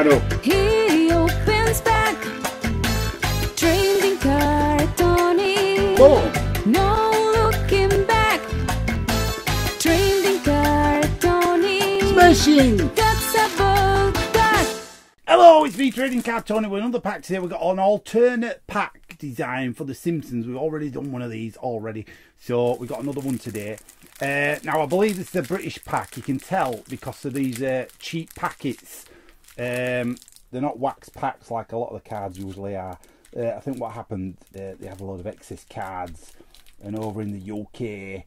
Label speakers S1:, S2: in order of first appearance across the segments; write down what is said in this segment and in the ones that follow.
S1: Claro.
S2: He opens back. Trading card Tony.
S1: Boom.
S2: No looking back. Trading card
S1: Smashing.
S2: That's about that.
S1: Hello, it's me, Trading Card Tony, with another pack today. We've got an alternate pack design for The Simpsons. We've already done one of these already, so we've got another one today. Uh, now, I believe this is a British pack. You can tell because of these uh, cheap packets. Um, they're not wax packs like a lot of the cards usually are. Uh, I think what happened, uh, they have a lot of excess cards, and over in the UK,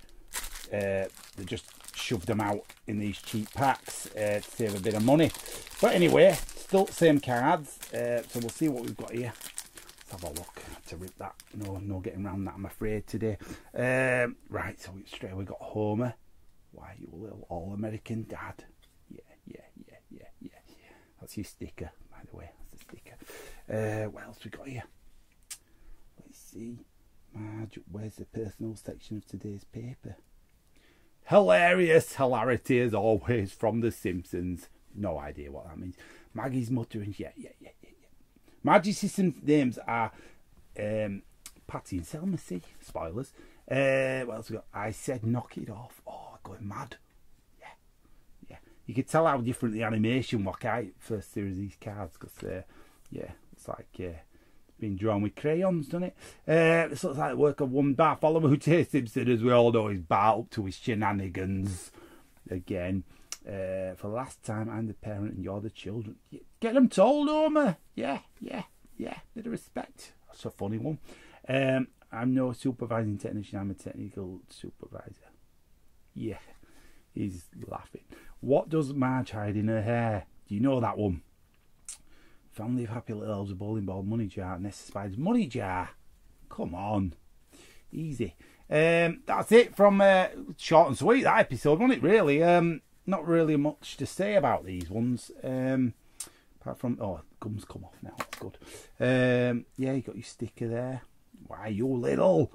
S1: uh, they just shoved them out in these cheap packs uh, to save a bit of money. But anyway, still same cards. Uh, so we'll see what we've got here. Let's have a look to rip that. No, no getting around that, I'm afraid, today. Um, right, so straight away we got Homer. Why, you little all-American dad. Yeah, yeah, yeah, yeah, yeah. That's your sticker, by the way. That's the sticker. Uh, what else we got here? Let's see. Marge, where's the personal section of today's paper? Hilarious hilarity as always from The Simpsons. No idea what that means. Maggie's muttering, yeah, yeah, yeah, yeah, yeah. Margie's sister's names are um, Patty and Selma, see? Spoilers. Uh, what else we got? I said knock it off. Oh, going mad. You could tell how different the animation was out first series of these cards because, uh, yeah, it's like uh, been drawn with crayons, doesn't it? Uh, this looks like the work of one Bartholomew who Simpson, as we all know, is Bart up to his shenanigans again. Uh, for the last time, I'm the parent and you're the children. Get them told, Homer. Yeah, yeah, yeah. Bit of respect. That's a funny one. Um, I'm no supervising technician. I'm a technical supervisor. Yeah, he's laughing. What does Marge hide in her hair? Do you know that one? Family of happy little elves, a bowling ball, money jar, nest spiders, money jar. Come on, easy. Um, that's it from uh, short and sweet that episode, wasn't it? Really, um, not really much to say about these ones. Um, apart from oh, gums come off now. That's good. Um, yeah, you got your sticker there. Why you little?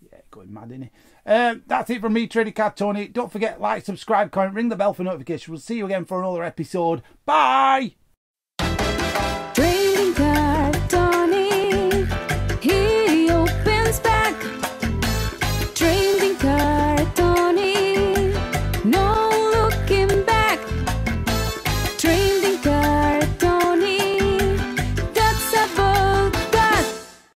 S1: Yeah, going mad in it. Um, that's it from me, Trading Card Tony. Don't forget like, subscribe, comment, ring the bell for notifications. We'll see you again for another episode. Bye.